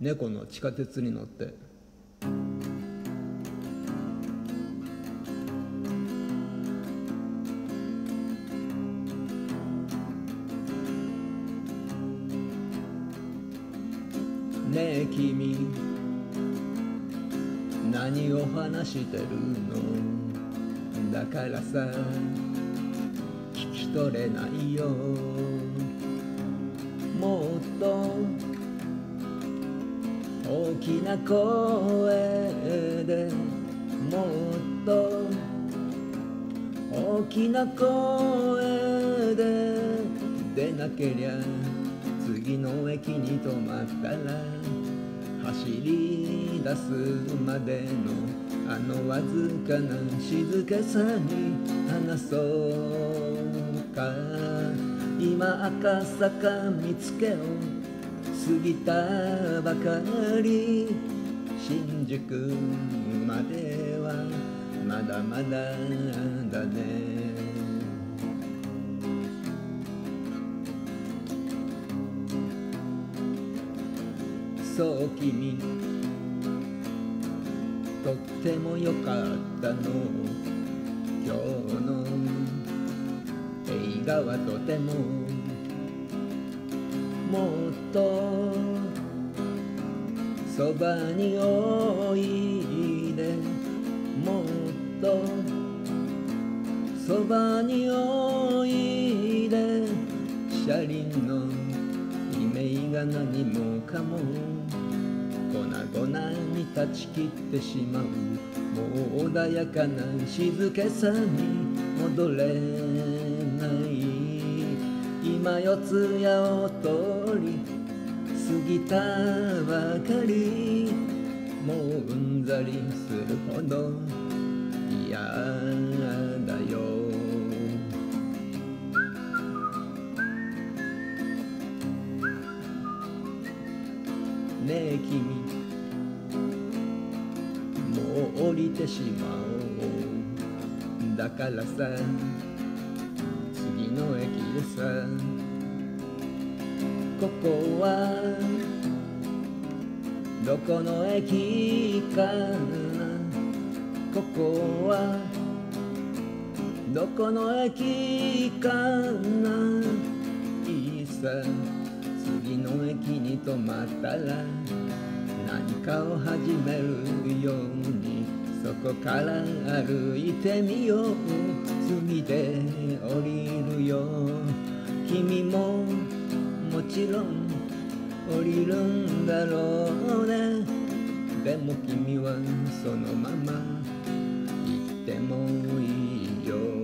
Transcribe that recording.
猫の地下鉄に乗って。ねえ君何を話してるの？だからさ聞き取れないよ。もっと大きな声でもっと大きな声で出なけりゃ次の駅に止まったら走り出すまでのあのわずかな静かさに話そうか。今赤坂見つけを過ぎたばかり。新宿まではまだまだだね。そう君とってもよかったの。今日の映画はとてももっとそばにおいで。もっとそばにおいで。車輪の悲鳴が何もかも。粉々に断ち切ってしまう。もう穏やかな静けさに戻れ。今四ツ谷を通り過ぎたばかり。もううんざりするほど嫌だよ。ねえ君。もう降りてしまおう。だからさ次の駅でさここはどこの駅かな？ここはどこの駅かな？いいさ次の駅に止まったら何かを始めるよ。こから歩いてみよう。次で降りるよ。君ももちろん降りるんだろうね。でも君はそのまま行ってもいいよ。